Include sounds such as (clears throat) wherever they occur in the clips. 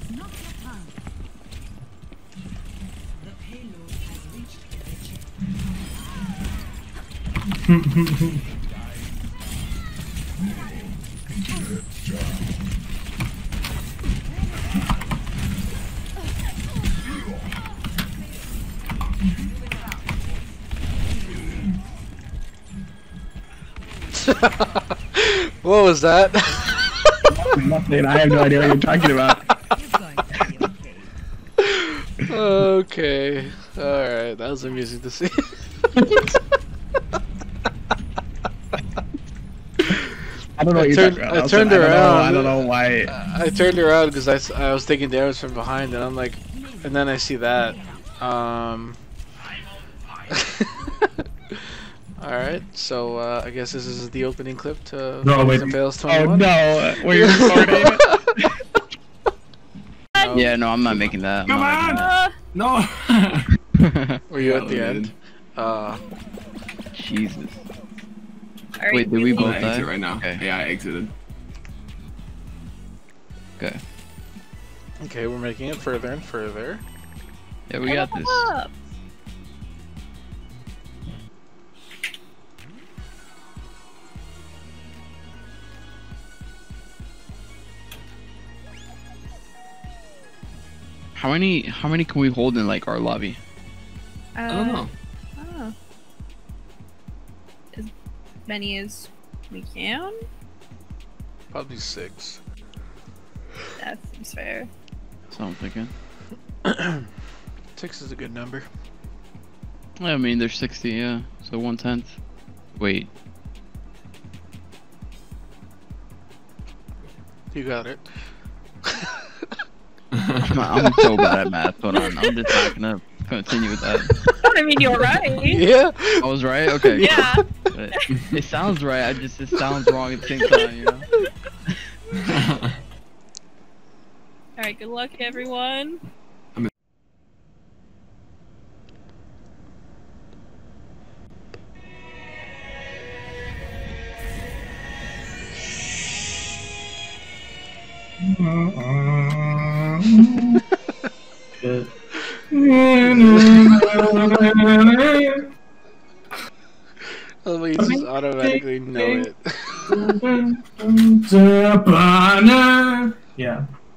It's not your time. The payload has reached the chip. (laughs) what was that? Nothing. I have no idea what you're talking about. (laughs) It's going to be okay. okay. Alright, that was amusing to see. I don't know what I you're turned- talking. I turned like, I don't know- around. I don't know why. I turned around because I, I was taking damage from behind and I'm like, and then I see that. Um. (laughs) Alright, so uh, I guess this is the opening clip to No, wait. Fails and Fails Oh no! Were you recording? No. Yeah, no, I'm not making that. I'm Come not on! Making No. (laughs) Were you at the Oh, end? Uh, Jesus. Alright, Wait, did we both I die? exit right now. Okay. Yeah, I exited. Okay. okay, we're making it further and further. Yeah, we got this. Up. How many? How many can we hold in like our lobby? Uh, I don't know. I don't know. As many as we can? Probably six. That seems fair. That's what I'm thinking. (clears throat) Six is a good number. I mean, there's 60, yeah. So one tenth. Wait. You got it. (laughs) I'm, I'm so bad at math. Hold on. I'm just not gonna continue with that. (laughs) I mean, you're right. yeah. I was right. Okay. Yeah. But it sounds right. I just it sounds wrong at the same time. You know. (laughs) Alright, good luck, everyone. Shit. Yeah.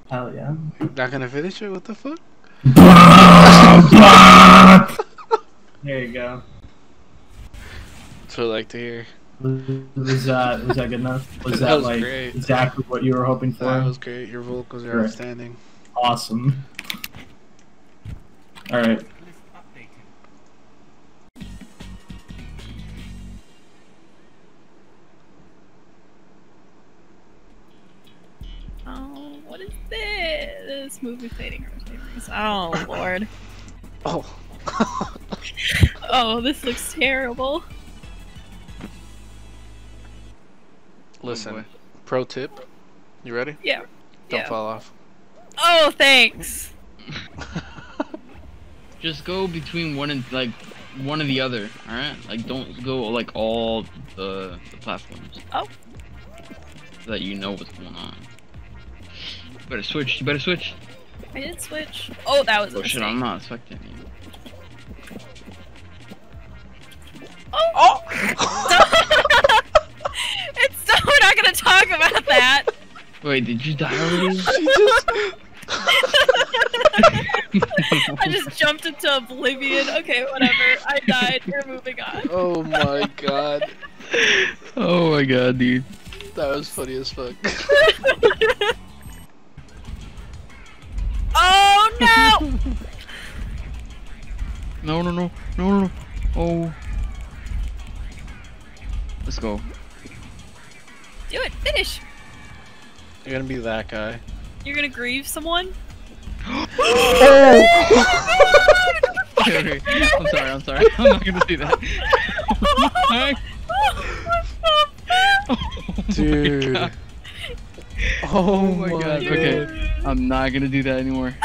Hell yeah. Not gonna finish it? What the fuck? There you go. That's what I like to hear. Was that uh, was that good enough? (laughs) Was That that, was like great. exactly what you were hoping for? That was great. Your vocals are Right. outstanding. awesome. All right. This? This movie fading Oh, lord. (laughs) Oh. (laughs) Oh, this looks terrible. Listen, boy. pro tip. You ready? Yeah. Don't yeah. fall off. Oh, thanks. (laughs) Just go between one and like one or the other. All right. Like don't go like all the, the platforms. Oh. So that you know what's going on. You better switch. You better switch. I did switch. Oh, that was a Oh shit! I'm not expecting you. Oh! oh. (laughs) it's so we're not gonna talk about that. Wait, did you die already? (laughs) She just. I just jumped into oblivion. Okay, whatever. I died. We're moving on. Oh my god. (laughs) oh my god, dude. That was funny as fuck. No! No, no, no, no, no, no. Oh. Let's go. Do it. Finish. You're gonna be that guy. You're gonna grieve someone. Okay, (gasps) okay. (laughs) I'm sorry, I'm sorry. (laughs) I'm not gonna do that. (laughs) Oh my Dude. God. Oh, oh my God, god. okay. I'm not gonna do that anymore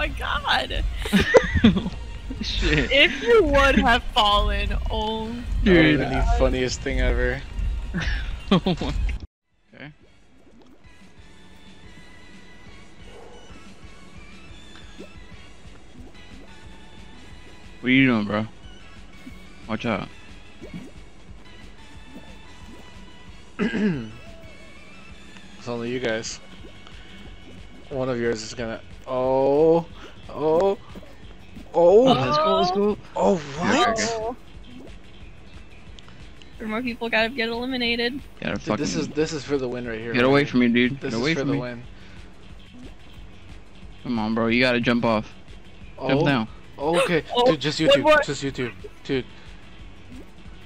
my god. (laughs) Shit. If you would have fallen, oh. Dude, the funniest thing ever. (laughs) oh my. God. Okay. What are you doing, bro? Watch out. (clears throat) it's only you guys. One of yours is gonna Oh, oh, oh, Let's go, let's go. oh! What? Oh. Three more people gotta get eliminated. Gotta Dude, fucking this is this is for the win right here. get man. away from me, dude. This Get away is for from the me. win. Come on, bro. You gotta jump off. Jump Oh, down. oh, okay, (gasps) Oh, dude, just you two, just you two, dude.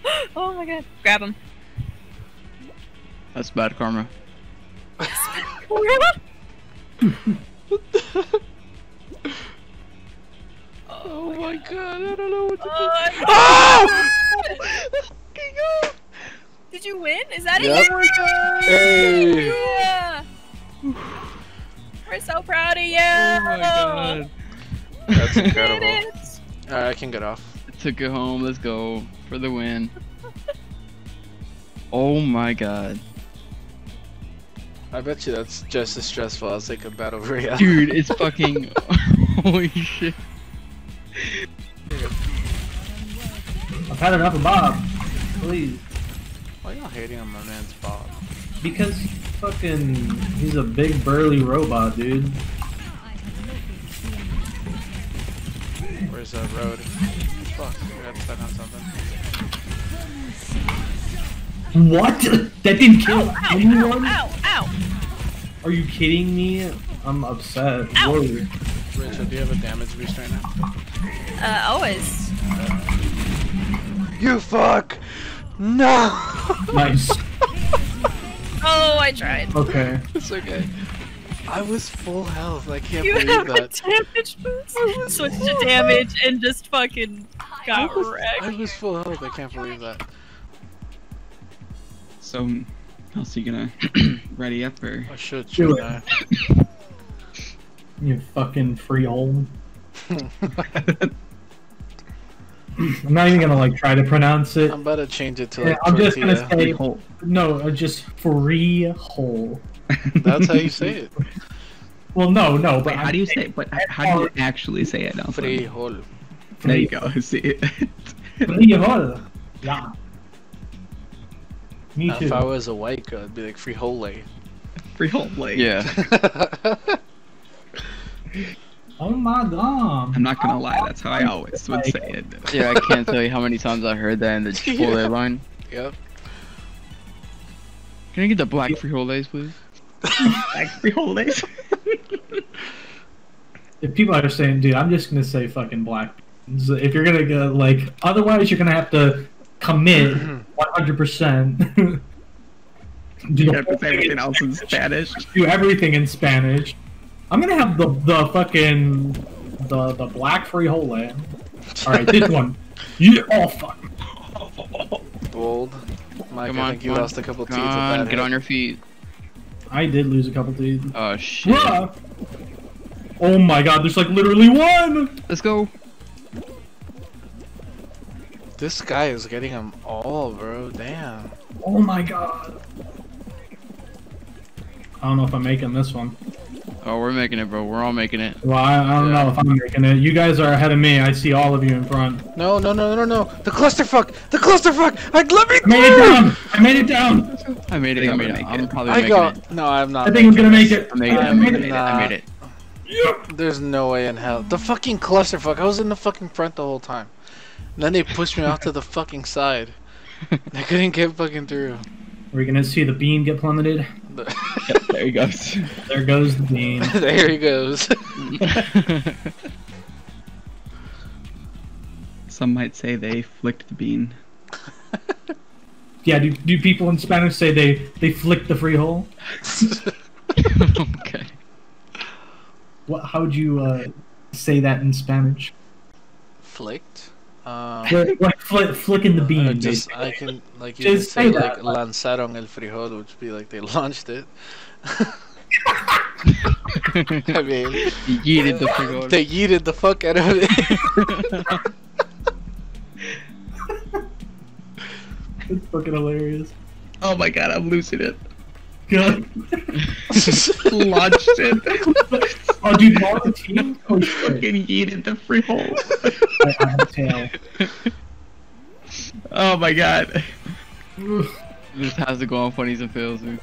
(gasps) Oh my god. Grab him. That's bad karma. (laughs) (laughs) Oh, oh my god, I don't know what to do. Oh, Oh! Did you win? Is that Yep. it? Oh hey! Yeah. We're so proud of you. Oh my god. That's (laughs) incredible. Alright, I can get off. Took it home. Let's go for the win. Oh my god. I bet you that's just as stressful as like a battle (laughs) royale. Dude, it's fucking. (laughs) Holy shit. I've had enough of Bob. Please. Why are y'all hating on my man's Bob? Because fucking he's a big burly robot, dude. Where's that road? Fuck, I got stuck on something. What? (laughs) That didn't kill Ow, anyone? ow, ow. Are you kidding me? I'm upset. Ow. Whoa. Rachel, do you have a damage boost right now? Uh, always. You fuck! No! Nice. (laughs) Oh, I tried. Okay. it's okay. I was full health. I can't You believe have a that. damage boost. Switched to damage and just fucking got I wrecked. I was full health. I can't believe that. So, else you gonna (clears throat) ready up or? I should, Do shouldn't You fucking freehold. I? (laughs) I'm not even gonna like try to pronounce it. I'm about to change it to Yeah, I'm just gonna tortilla. say Hole. no, uh, just freehole. That's how you (laughs) say it. Well, no, no, but Wait, how do you say? It? But how do you actually say it? Nelson? Frijol. There you go. (laughs) See it. Freehole. Yeah. Me Now, too. If I was a white girl, I'd be like frijole. (laughs) Freehold like. Yeah. (laughs) Oh my god. I'm not gonna lie. That's how I always would say it. (laughs) Yeah, I can't tell you how many times I heard that in the Chipotle line. yep. Can I get the black frijoles, please? black freehold days. If people are saying, dude, I'm just gonna say fucking black. If you're gonna go like, otherwise you're gonna have to commit (clears throat) 100. percent (laughs) Do You have to say everything else in Spanish. do everything in Spanish. I'm gonna have the the fucking the the black freehold land. All right, this one. Yeah. Oh fuck. Bold. Mike, Come I on, think you on. lost a couple teeth Come with on, get hit. on your feet. I did lose a couple teeth. Oh shit. Bruh. Oh my god, there's like literally one. Let's go. This guy is getting them all, bro. Damn. Oh my god. I don't know if I'm making this one. Oh, we're making it, bro. We're all making it. Well, I, I don't Yeah. know if I'm making it. You guys are ahead of me. I see all of you in front. No, no, no, no, no. The clusterfuck! The clusterfuck! I let me I made it down. I made it down. I made it. think I I'm made gonna it. I'm it. probably I making got. it. No, I'm not. I think I'm gonna make it. I made it. I I made made it. it. I made it. There's no way in hell. The fucking clusterfuck. I was in the fucking front the whole time. And then they pushed me off to the fucking side. I couldn't get fucking through. We're gonna see the bean get plummeted. (laughs) Yep, there he goes. There goes the bean. (laughs) there he goes. (laughs) Some might say they flicked the bean. Yeah, do, do people in Spanish say they they flick the free hole? okay. What? How would you uh, say that in Spanish? Flicked. Um, Like, like flick, flicking the I bean. just. I can, like, you Just can say, say like, lanzaron el frijol, which would be like they launched it. (laughs) (laughs) I mean, You yeeted the frijol. they yeeted the fuck out of it. (laughs) It's fucking hilarious. Oh my god, I'm losing it. Good. Launched it. (laughs) Oh, dude, Marlon team? Oh, shit. Fucking yeeted the free hole. I, I have a tail. Oh my god. This has to go on funnies and fails, dude.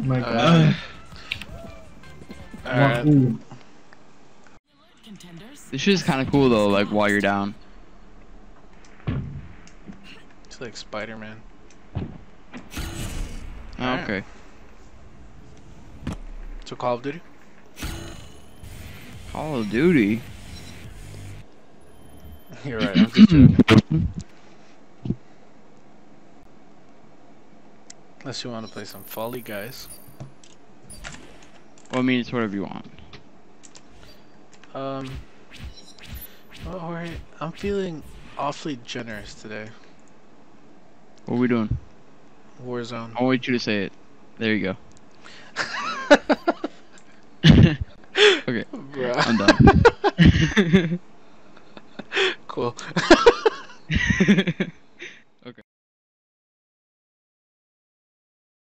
Oh my god. Uh, Well, Alright. ooh, This shit is kind of cool though. Like while you're down. It's like Spider Man. Oh, Alright. okay. So Call of Duty? Call of Duty. (laughs) You're right. I'm just joking. Unless you want to play some Fall Guys. Well, I mean, it's whatever you want. Um. Well, alright. I'm feeling awfully generous today. What are we doing? Warzone. I'll wait you to say it. There you go. (laughs) okay, Bruh. I'm done. (laughs) cool. (laughs)